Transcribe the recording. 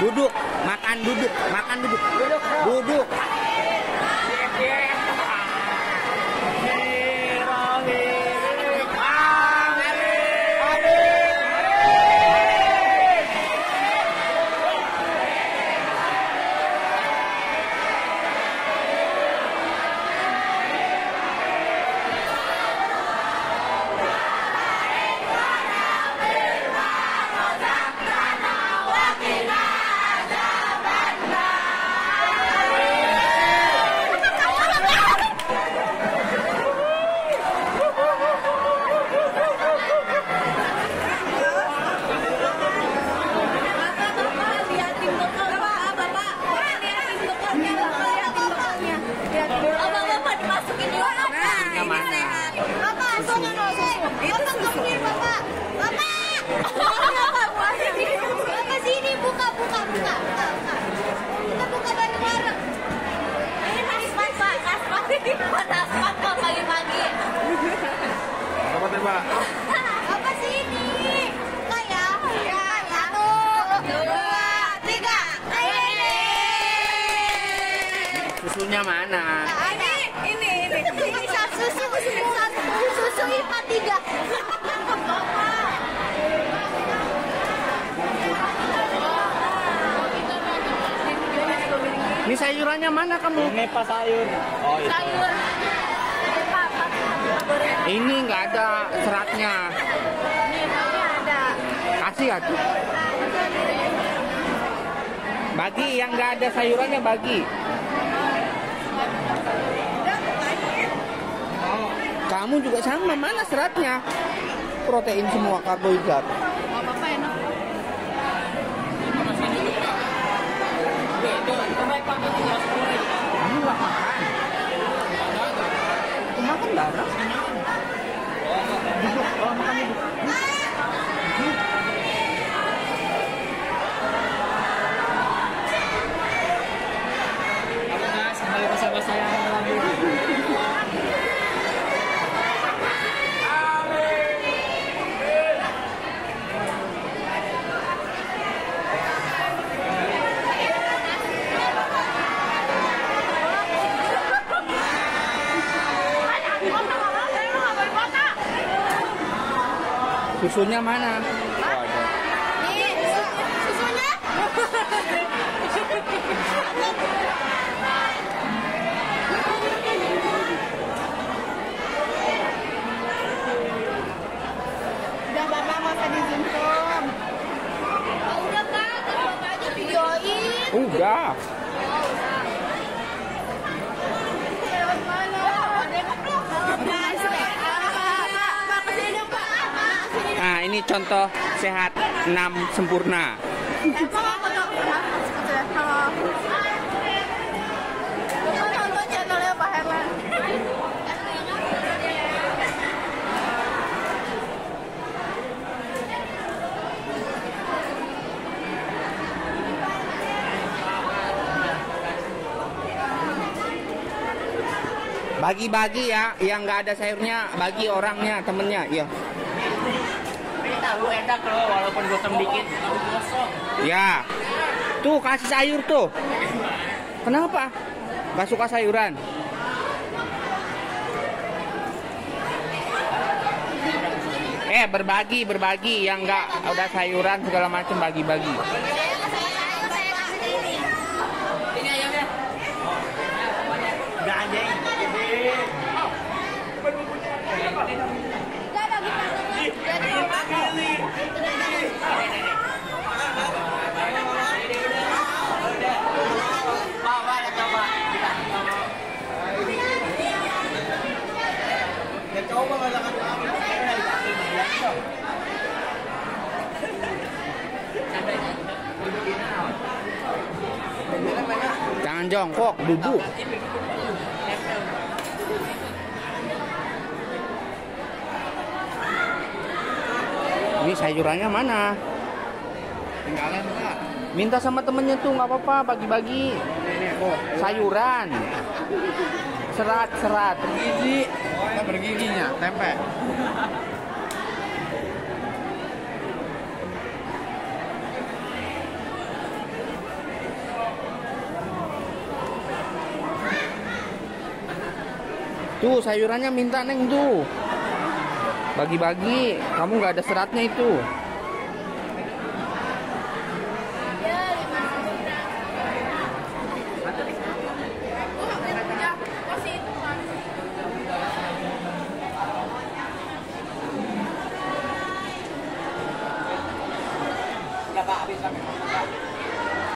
duduk. Makan duduk. Makan duduk. Duduk. duduk Susunya mana? Ini, ini, ini, ini satu susu, satu susu IPA tiga. Ini sayurannya mana kamu? Ini pas sayur. Oh, itu. Sayur. Ini nggak ada seratnya. Ini ada. Kasih atuh. Bagi yang nggak ada sayurannya bagi. Kamu juga sama, mana seratnya? Protein semua karbohidrat. Apa-apa enak. Kamu nggak makan. Aku makan darah. Duduk, oh, makan duduk. Halo guys, kembali bersama saya lagi. Susunya mana? Nih, susunya. Udah bapak nggak usah dijuntum. Oh, udah kak, kan bapak aja videoin. Udah. Lewat mana? Pak, ke sini dong, Pak. Pak, ke sini. Nah, ini contoh sehat 6 sempurna. Bagi-bagi ya, yang nggak ada sayurnya, bagi orangnya, temennya. Iya. Ini tahu enak loh, walaupun gosong dikit. Ya. Tuh kasih sayur tuh. Kenapa? Gak suka sayuran? Eh berbagi berbagi yang nggak udah sayuran segala macam bagi-bagi. Ini ayamnya. Enggak anjing. Gak ada kita Bawa ada coba. Ya coba masakan kamu. Jongkok, duduk. Ini sayurannya mana? Tinggalin enggak? Minta sama temennya tuh nggak apa-apa, bagi-bagi. Sayuran, serat, serat. Bergizi. Bergiginya, tempe. Tuh sayurannya minta neng tuh. Bagi-bagi, kamu nggak ada seratnya itu.